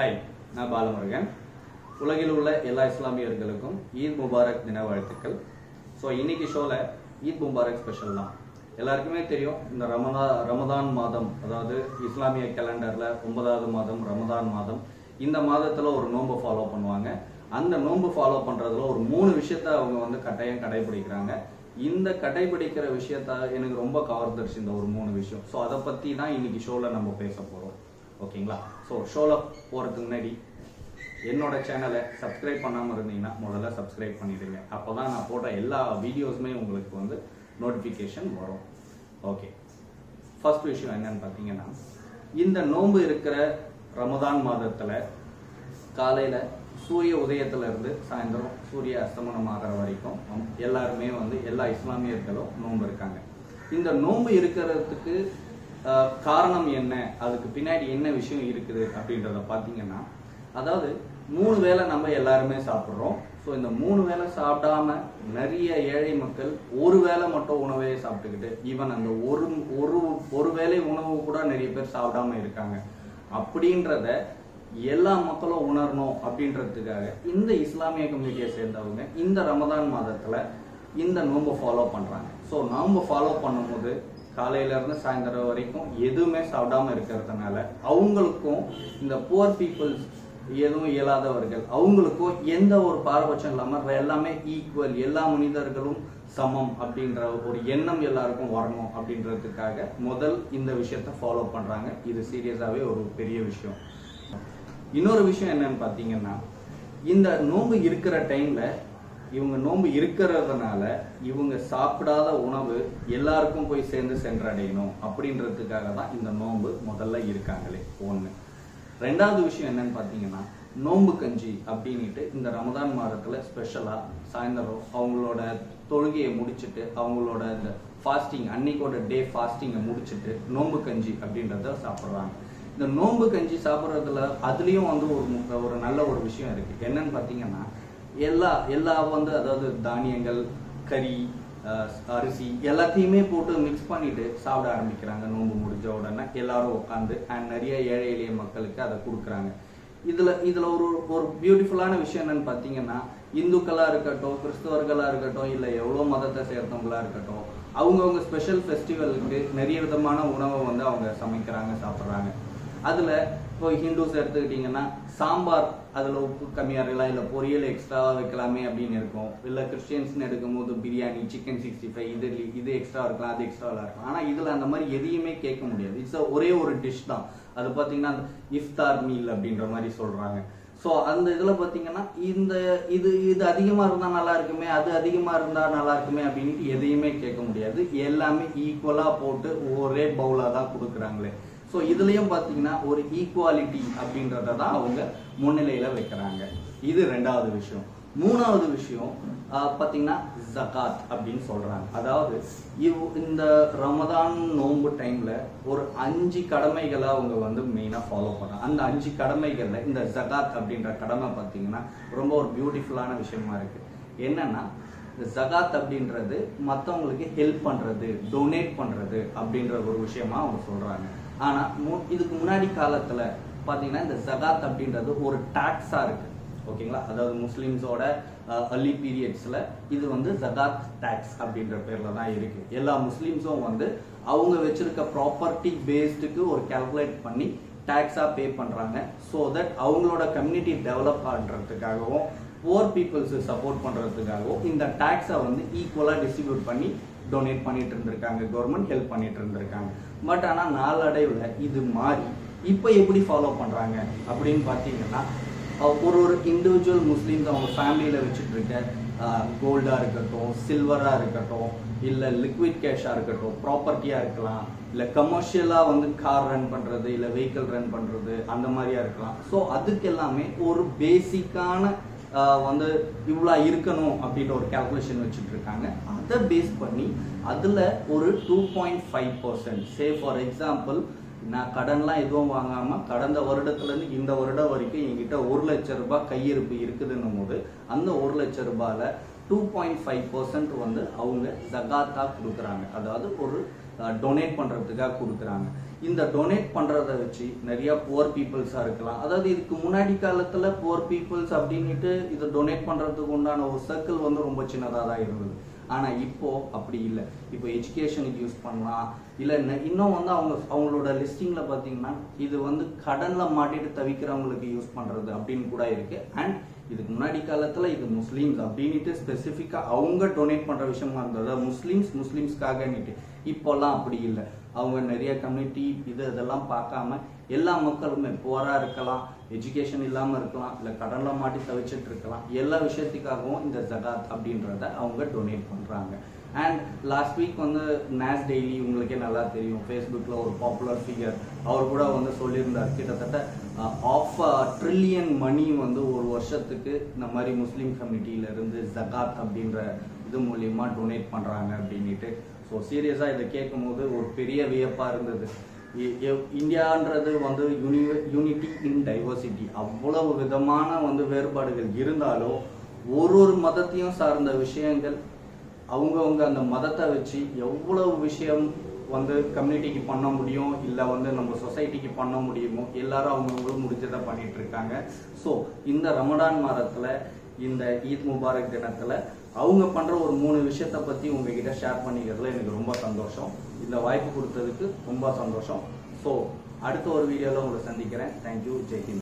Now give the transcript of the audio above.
Hi நான் பாலமுருகன். உலகில் உள்ள எல்லா இஸ்லாமியர்களுக்கும் ஈத் முபாரக் தின வாழ்த்துக்கள். ஸோ இன்னைக்கு ஷோவில் ஈத் முபாரக் ஸ்பெஷல் தான். எல்லாருக்குமே தெரியும் இந்த ரமதா ரமதான் மாதம் அதாவது இஸ்லாமிய கேலண்டரில் ஒன்பதாவது மாதம் ரமதான் மாதம் இந்த மாதத்தில் ஒரு நோன்பு ஃபாலோ பண்ணுவாங்க. அந்த நோன்பு ஃபாலோ பண்ணுறதுல ஒரு மூணு விஷயத்த அவங்க வந்து கட்டாயம் கடைபிடிக்கிறாங்க. இந்த கடைபிடிக்கிற விஷயத்த எனக்கு ரொம்ப கவர்ந்துருச்சு இந்த ஒரு மூணு விஷயம். ஸோ அதை பற்றி தான் இன்னைக்கு ஷோவில் நம்ம பேச போகிறோம் ஓகேங்களா ஸோ ஷோவில் போகிறதுக்கு முன்னாடி என்னோட சேனலை சப்ஸ்கிரைப் பண்ணாமல் இருந்தீங்கன்னா முதல்ல சப்ஸ்கிரைப் பண்ணிடுங்க. அப்போ தான் நான் போடுற எல்லா வீடியோஸுமே உங்களுக்கு வந்து நோட்டிஃபிகேஷன் வரும். ஓகே ஃபர்ஸ்ட் விஷயம் என்னன்னு பார்த்தீங்கன்னா இந்த நோன்பு இருக்கிற ரமதான் மாதத்தில் காலையில் சூரிய உதயத்திலிருந்து சாயந்தரம் சூரிய அஸ்தமனம் ஆகிற வரைக்கும் எல்லாருமே வந்து எல்லா இஸ்லாமியர்களும் நோன்பு இருக்காங்க. இந்த நோன்பு இருக்கிறதுக்கு காரணம் என்ன? அதுக்கு பின்னாடி என்ன விஷயம் இருக்குது அப்படின்றத பார்த்தீங்கன்னா அதாவது மூணு வேளை நம்ம எல்லாருமே சாப்பிட்றோம். ஸோ இந்த மூணு வேளை சாப்பிடாம நிறைய ஏழை மக்கள் ஒரு வேளை மட்டும் உணவே சாப்பிட்டுக்கிட்டு ஈவன் அந்த ஒரு ஒரு ஒரு வேளை உணவு கூட நிறைய பேர் சாப்பிடாம இருக்காங்க. அப்படின்றத எல்லா மக்களும் உணரணும் அப்படின்றதுக்காக இந்த இஸ்லாமிய கம்யூனிட்டியை சேர்ந்தவங்க இந்த ரமதான் மாதத்தில் இந்த நோம்பை ஃபாலோ பண்ணுறாங்க ஸோ நோம்பை ஃபாலோ பண்ணும்போது காலையில இருந்து சாயந்தரம் வரைக்கும் எதுவுமே சாப்பிடாம இருக்கிறதுனால அவங்களுக்கும் இந்த புவர் பீப்புள்ஸ் எதுவும் இயலாதவர்கள் அவங்களுக்கும் எந்த ஒரு பாரபட்சம் இல்லாமல் எல்லாமே ஈக்குவல் எல்லா மனிதர்களும் சமம் அப்படின்ற ஒரு எண்ணம் எல்லாருக்கும் வரணும் அப்படின்றதுக்காக முதல் இந்த விஷயத்த ஃபாலோ பண்றாங்க. இது சீரியஸாவே ஒரு பெரிய விஷயம். இன்னொரு விஷயம் என்னன்னு பார்த்தீங்கன்னா இந்த நோம்பு இருக்கிற டைம்ல இவங்க நோன்பு இருக்கிறதுனால இவங்க சாப்பிடாத உணவு எல்லாருக்கும் போய் சேர்ந்து சென்றடையணும் அப்படின்றதுக்காக தான் இந்த நோன்பு முதல்ல இருக்காங்களே ஒன்று ரெண்டாவது விஷயம் என்னன்னு பார்த்தீங்கன்னா நோன்பு கஞ்சி அப்படின்ட்டு இந்த ரமதான் மாதத்துல ஸ்பெஷலா சாயந்தரம் அவங்களோட தொழுகையை முடிச்சுட்டு அவங்களோட இந்த ஃபாஸ்டிங் அன்னைக்கோட டே ஃபாஸ்டிங்கை முடிச்சிட்டு நோன்பு கஞ்சி அப்படின்றத சாப்பிட்றாங்க. இந்த நோன்பு கஞ்சி சாப்பிட்றதுல அதுலயும் வந்து ஒரு ஒரு நல்ல ஒரு விஷயம் இருக்கு. என்னன்னு பார்த்தீங்கன்னா எல்லா எல்லா வந்து அதாவது தானியங்கள் கறி அரிசி எல்லாத்தையுமே போட்டு மிக்ஸ் பண்ணிட்டு சாப்பிட ஆரம்பிக்கிறாங்க. நோன்பு முடிஞ்ச உடனே எல்லாரும் உட்காந்து அண்ட் நிறைய ஏழை எளிய மக்களுக்கு அதை கொடுக்குறாங்க. இதுல இதுல ஒரு ஒரு பியூட்டிஃபுல்லான விஷயம் என்னன்னு பார்த்தீங்கன்னா இந்துக்களா இருக்கட்டும் கிறிஸ்தவர்களா இருக்கட்டும் இல்ல எவ்வளவு மதத்தை சேர்ந்தவங்களா இருக்கட்டும் அவங்கவுங்க ஸ்பெஷல் ஃபெஸ்டிவலுக்கு நிறைய விதமான உணவை வந்து அவங்க சமைக்கிறாங்க சாப்பிட்றாங்க. அதுல இப்போ ஹிந்துஸ் எடுத்துக்கிட்டிங்கன்னா சாம்பார் அதுல உப்பு கம்மியா இருக்கலாம் இல்ல பொரியல் எக்ஸ்ட்ரா வைக்கலாமே அப்படின்னு இருக்கும். இல்ல கிறிஸ்டியன்ஸ்னு எடுக்கும்போது பிரியாணி சிக்கன் சிக்ஸ்டி ஃபைவ் இது இது எக்ஸ்ட்ரா இருக்கலாம் அது எக்ஸ்ட்ரா இருக்கலாம். ஆனா இதுல அந்த மாதிரி எதையுமே கேட்க முடியாது. இட்ஸ் ஒரே ஒரு டிஷ் தான். அது பாத்தீங்கன்னா அந்த இஃப்தார் மீல் அப்படின்ற மாதிரி சொல்றாங்க. ஸோ அந்த இதுல பாத்தீங்கன்னா இந்த இது இது அதிகமா இருந்தா நல்லா இருக்குமே அது அதிகமா இருந்தா நல்லா இருக்குமே அப்படின்ட்டு எதையுமே கேட்க முடியாது. எல்லாமே ஈக்குவலா போட்டு ஒரே பவுலா தான் கொடுக்குறாங்களே. ஸோ இதுலயும் பார்த்தீங்கன்னா ஒரு ஈக்குவாலிட்டி அப்படின்றத தான் அவங்க முன்னிலையில வைக்கிறாங்க. இது ரெண்டாவது விஷயம். மூணாவது விஷயம் பார்த்தீங்கன்னா ஜகாத் அப்படின்னு சொல்றாங்க. அதாவது இவ் இந்த ரமதான் நோன்பு டைம்ல ஒரு அஞ்சு கடமைகளை அவங்க வந்து மெயினாக ஃபாலோ பண்ணுறாங்க அந்த அஞ்சு கடமைகளில் இந்த ஜகாத் அப்படின்ற கடமை பார்த்தீங்கன்னா ரொம்ப ஒரு பியூட்டிஃபுல்லான விஷயமா இருக்கு. என்னன்னா இந்த ஜகாத் அப்படின்றது மற்றவங்களுக்கு ஹெல்ப் பண்றது டொனேட் பண்றது அப்படின்ற ஒரு விஷயமா அவங்க சொல்றாங்க. ஆனா மு- இதுக்கு முன்னாடி காலத்துல பாத்தீங்கன்னா இந்த ஜகாத் அப்படின்றது ஒரு டாக்ஸா இருக்கு. ஓகேங்களா? அதாவது முஸ்லிம்ஸோட அர்லி பீரியட்ஸ்ல இது வந்து ஜகாத் டாக்ஸ் அப்படின்ற பேர்ல தான் இருக்கு. எல்லா முஸ்லிம்ஸும் வந்து அவங்க வச்சிருக்க ப்ராப்பர்ட்டி பேஸ்டுக்கு ஒரு கால்குலேட் பண்ணி டாக்ஸா பே பண்றாங்க. ஸோ தட் அவங்களோட கம்யூனிட்டி டெவலப் பண்ணுறதுக்காகவும் புவர் பீப்புள்ஸ் சப்போர்ட் பண்றதுக்காகவும் இந்த டாக்ஸை வந்து ஈக்குவலா டிஸ்ட்ரிபியூட் பண்ணி டொனேட் பண்ணிட்டு இருந்திருக்காங்க. கவர்மெண்ட் ஹெல்ப் பண்ணிட்டு இருந்திருக்காங்க. பட் ஆனால் நாளடைவில் இது மாறி இப்போ எப்படி ஃபாலோ பண்ணுறாங்க அப்படின்னு பார்த்தீங்கன்னா ஒரு ஒரு இண்டிவிஜுவல் முஸ்லீம்ஸ் அவங்க ஃபேமிலியில் வச்சுட்டு இருக்க கோல்டாக இருக்கட்டும் சில்வராக இருக்கட்டும் இல்லை லிக்விட் கேஷாக இருக்கட்டும் ப்ராப்பர்ட்டியாக இருக்கலாம் இல்லை கமர்ஷியலாக வந்து கார் ரன் பண்ணுறது இல்லை வெஹிக்கிள் ரன் பண்ணுறது அந்த மாதிரியாக இருக்கலாம். ஸோ அதுக்கு எல்லாமே ஒரு பேசிக்கான வந்து இவ்வளோ இருக்கணும் அப்படின்ற ஒரு கால்குலேஷன் வச்சுட்டு இருக்காங்க அதை பேஸ் பண்ணி அதில் ஒரு two point five percent say for example நான் கடன்லாம் எதுவும் வாங்காமல் கடந்த வருடத்துலேருந்து இந்த வருடம் வரைக்கும் என்கிட்ட ஒரு லட்ச ரூபாய் கையிருப்பு இருக்குதுன்னும் போது அந்த ஒரு லட்ச ரூபாயில் டூ பாயிண்ட் ஃபைவ் பர்சன்ட் வந்து அவங்க ஜகாத்தாக கொடுக்குறாங்க. அதாவது ஒரு டொனேட் பண்ணுறதுக்காக கொடுக்குறாங்க. இந்த டொனேட் பண்றத வச்சு நிறைய புவர் பீப்புள்ஸா இருக்கலாம். அதாவது இதுக்கு முன்னாடி காலத்துல புவர் பீப்புள்ஸ் அப்படின்னுட்டு இதை டொனேட் பண்றதுக்கு உண்டான ஒரு சர்க்கிள் வந்து ரொம்ப சின்னதாக தான் இருந்தது. ஆனா இப்போ அப்படி இல்லை. இப்போ எஜுகேஷனுக்கு யூஸ் பண்ணலாம். இல்ல இன்னும் வந்து அவங்க அவங்களோட லிஸ்டிங்ல பாத்தீங்கன்னா இது வந்து கடன்ல மாட்டிட்டு தவிக்கிறவங்களுக்கு யூஸ் பண்றது அப்படின்னு கூட இருக்கு. அண்ட் இதுக்கு முன்னாடி காலத்துல இது முஸ்லீம்ஸ் அப்படின்ட்டு ஸ்பெசிஃபிக்காக அவங்க டொனேட் பண்ற விஷயமா இருந்தது முஸ்லீம்ஸ் முஸ்லீம்ஸ்க்காகன்னுட்டு. இப்போல்லாம் அப்படி இல்லை. அவங்க நிறைய கம்யூனிட்டி இது இதெல்லாம் பார்க்காம எல்லா மக்களுமே போரா இருக்கலாம் எஜுகேஷன் இல்லாம இருக்கலாம் இல்ல கடன்ல மாட்டி தவிச்சிட்டு இருக்கலாம். எல்லா விஷயத்துக்காகவும் இந்த ஜகாத் அப்படின்றத அவங்க டொனேட் பண்றாங்க. அண்ட் லாஸ்ட் வீக் வந்து நேஸ் டெய்லி உங்களுக்கே நல்லா தெரியும். ஃபேஸ்புக்கில் ஒரு பாப்புலர் ஃபிகர் அவர் கூட வந்து சொல்லியிருந்தார். கிட்டத்தட்ட ஆஃப் ட்ரில்லியன் மணி வந்து ஒரு வருஷத்துக்கு இந்த மாதிரி முஸ்லீம் கம்யூனிட்டியிலேருந்து ஜகாத் அப்படின்ற இது மூலியமாக டொனேட் பண்ணுறாங்க அப்படின்ட்டு ஸோ சீரியஸாக இதை கேட்கும்போது ஒரு பெரிய வியப்பாக இருந்தது. இ- இந்தியான்றது வந்து யூனி யூனிட்டி இன் டைவர்சிட்டி அவ்வளவு விதமான வந்து வேறுபாடுகள் இருந்தாலும் ஒரு ஒரு மதத்தையும் சார்ந்த விஷயங்கள் அவங்கவுங்க அந்த மதத்தை வச்சு எவ்வளவு விஷயம் வந்து கம்யூனிட்டிக்கு பண்ண முடியும் இல்லை வந்து நம்ம சொசைட்டிக்கு பண்ண முடியுமோ எல்லாரும் அவங்கவுங்களும் முடிஞ்சதை பண்ணிட்டு இருக்காங்க. ஸோ இந்த ரமடான் மாதத்தில் இந்த ஈத் முபாரக் தினத்துல அவங்க பண்ற ஒரு மூணு விஷயத்த பத்தி உங்ககிட்ட ஷேர் பண்ணிக்கிறதுல எனக்கு ரொம்ப சந்தோஷம். இந்த வாய்ப்பு கொடுத்ததுக்கு ரொம்ப சந்தோஷம். ஸோ அடுத்த ஒரு வீடியோல உங்களை சந்திக்கிறேன். தேங்க்யூ ஜெய்ஹிந்த்